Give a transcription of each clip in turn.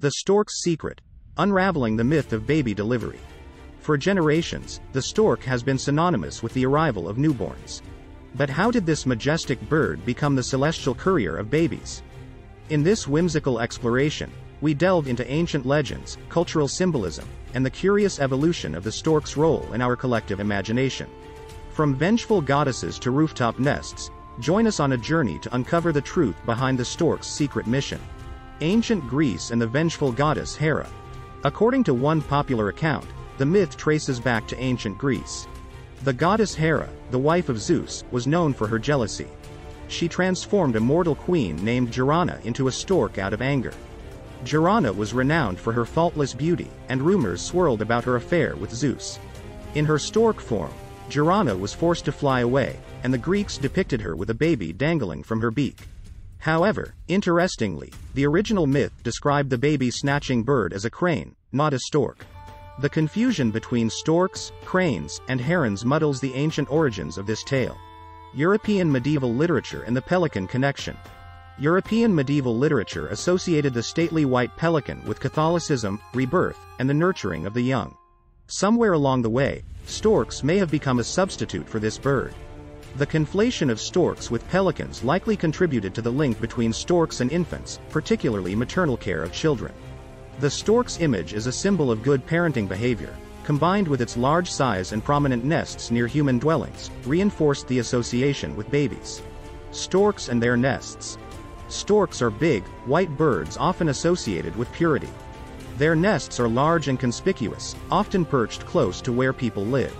The Stork's Secret Unraveling the Myth of Baby Delivery. For generations, the stork has been synonymous with the arrival of newborns. But how did this majestic bird become the celestial courier of babies? In this whimsical exploration, we delve into ancient legends, cultural symbolism, and the curious evolution of the stork's role in our collective imagination. From vengeful goddesses to rooftop nests, join us on a journey to uncover the truth behind the stork's secret mission. Ancient Greece and the vengeful goddess Hera. According to one popular account, the myth traces back to ancient Greece. The goddess Hera, the wife of Zeus, was known for her jealousy. She transformed a mortal queen named Gerana into a stork out of anger. Gerana was renowned for her faultless beauty, and rumors swirled about her affair with Zeus. In her stork form, Gerana was forced to fly away, and the Greeks depicted her with a baby dangling from her beak. However, interestingly, the original myth described the baby snatching bird as a crane, not a stork. The confusion between storks, cranes, and herons muddles the ancient origins of this tale. European medieval literature and the pelican connection. European medieval literature associated the stately white pelican with Catholicism, rebirth, and the nurturing of the young. Somewhere along the way, storks may have become a substitute for this bird. The conflation of storks with pelicans likely contributed to the link between storks and infants, particularly maternal care of children. The stork's image is a symbol of good parenting behavior, combined with its large size and prominent nests near human dwellings, reinforced the association with babies. Storks and their nests. Storks are big, white birds often associated with purity. Their nests are large and conspicuous, often perched close to where people live.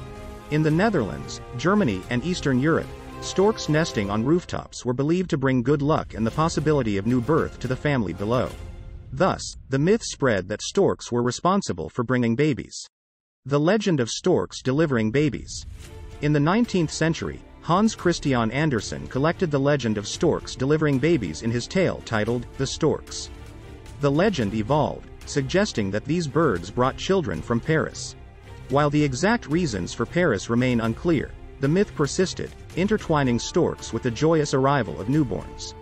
In the Netherlands, Germany, and Eastern Europe, storks nesting on rooftops were believed to bring good luck and the possibility of new birth to the family below. Thus, the myth spread that storks were responsible for bringing babies. The legend of storks delivering babies. In the 19th century, Hans Christian Andersen collected the legend of storks delivering babies in his tale titled The Storks. The legend evolved, suggesting that these birds brought children from Paris. While the exact reasons for Paris remain unclear, the myth persisted, intertwining storks with the joyous arrival of newborns.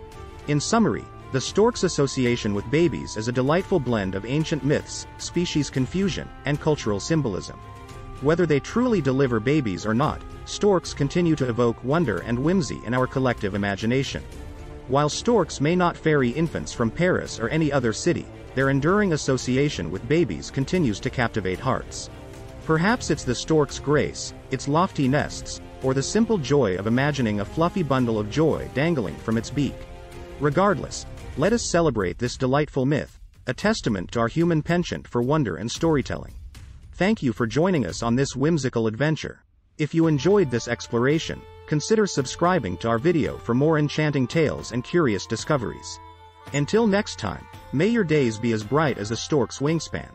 In summary, the stork's association with babies is a delightful blend of ancient myths, species confusion, and cultural symbolism. Whether they truly deliver babies or not, storks continue to evoke wonder and whimsy in our collective imagination. While storks may not ferry infants from Paris or any other city, their enduring association with babies continues to captivate hearts. Perhaps it's the stork's grace, its lofty nests, or the simple joy of imagining a fluffy bundle of joy dangling from its beak. Regardless, let us celebrate this delightful myth, a testament to our human penchant for wonder and storytelling. Thank you for joining us on this whimsical adventure. If you enjoyed this exploration, consider subscribing to our video for more enchanting tales and curious discoveries. Until next time, may your days be as bright as a stork's wingspan.